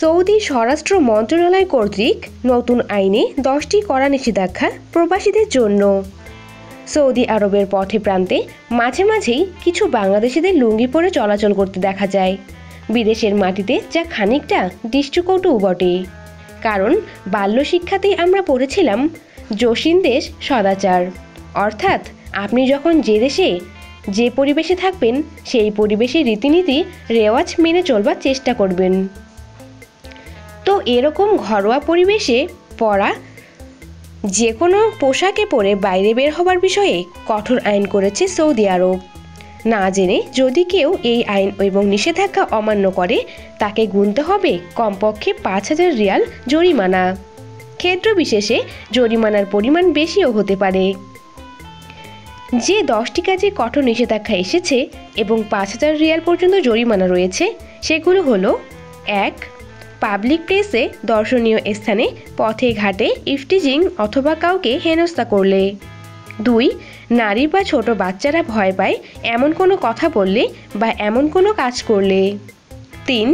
Saudi স্বরাষ্ট্র মন্ত্রণালয় কর্তৃক নতুন আইনে দশটি কড়া নিষেধাজ্ঞা প্রবাসীদের জন্য। সৌদি আরবের পথে প্রান্তে মাঝে মাঝেই কিছু বাংলাদেশিদের লুঙ্গি পরে চলাচল করতে দেখা যায়। বিদেশের মাটিতে যা খানিকটা দৃষ্টিকটুও বটে। কারণ বাল্য শিক্ষাতেই আমরা পড়েছিলাম জসিন দেশ সদাচার। অর্থাৎ আপনি যখন যে দেশে, যে পরিবেশে থাকবেন, সেই পরিবেশের রীতিনীতি, রেওয়াজ মেনে চলবার চেষ্টা করবেন। এরকম ঘরোয়া পরিবেশে পড়া যে কোনো পোশাকে পরে বাইরে বের হবার বিষয়ে কঠোর আইন করেছে সৌদি আরব। না জেনে যদি কেউ এই আইন এবং নিষেধাজ্ঞা অমান্য করে, তাকে গুনতে হবে কমপক্ষে পাঁচ হাজার রিয়াল জরিমানা। ক্ষেত্র বিশেষে জরিমানার পরিমাণ বেশিও হতে পারে। যে দশটি কাজে কঠোর নিষেধাজ্ঞা এসেছে এবং পাঁচ হাজার রিয়াল পর্যন্ত জরিমানা রয়েছে, সেগুলো হলো, এক পাবলিক প্লেসে দর্শনীয় স্থানে পথে ঘাটে ইফটিজিং অথবা কাউকে হেনস্থা করলে। দুই, নারী বা ছোট বাচ্চারা ভয় পায় এমন কোনো কথা বললে বা এমন কোনো কাজ করলে। তিন,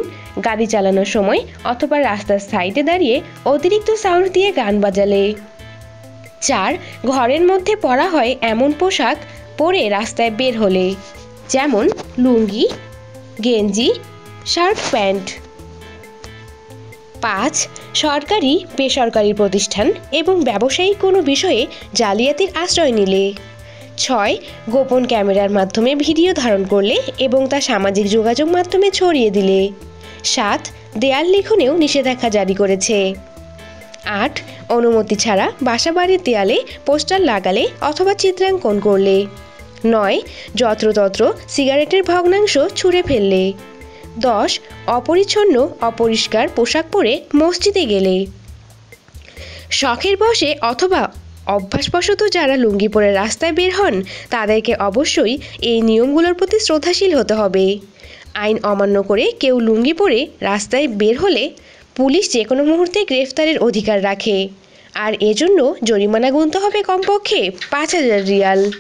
গাড়ি চালানোর সময় অথবা রাস্তার সাইডে দাঁড়িয়ে অতিরিক্ত সাউন্ড দিয়ে গান বাজালে। চার, ঘরের মধ্যে পরা হয় এমন পোশাক পরে রাস্তায় বের হলে, যেমন লুঙ্গি, গেঞ্জি, শার্ট, প্যান্ট। পাঁচ সরকারি, বেসরকারি প্রতিষ্ঠান এবং ব্যবসায়িক কোনো বিষয়ে জালিয়াতির আশ্রয় নিলে। ছয়, গোপন ক্যামেরার মাধ্যমে ভিডিও ধারণ করলে এবং তা সামাজিক যোগাযোগ মাধ্যমে ছড়িয়ে দিলে। সাত, দেয়াল লিখনেও নিষেধাজ্ঞা জারি করেছে। আট, অনুমতি ছাড়া বাসাবাড়ির দেয়ালে পোস্টার লাগালে অথবা চিত্রাঙ্কন করলে। নয়, যত্রতত্র সিগারেটের ভগ্নাংশ ছুঁড়ে ফেললে। দশ, অপরিচ্ছন্ন, অপরিষ্কার পোশাক পরে মসজিদে গেলে। শখের বসে অথবা অভ্যাসবশত যারা লুঙ্গি পরে রাস্তায় বের হন, তাদেরকে অবশ্যই এই নিয়মগুলোর প্রতি শ্রদ্ধাশীল হতে হবে। আইন অমান্য করে কেউ লুঙ্গি পরে রাস্তায় বের হলে পুলিশ যে কোনো মুহূর্তে গ্রেফতারের অধিকার রাখে। আর এজন্য জরিমানা গুনতে হবে কমপক্ষে পাঁচ হাজার রিয়াল।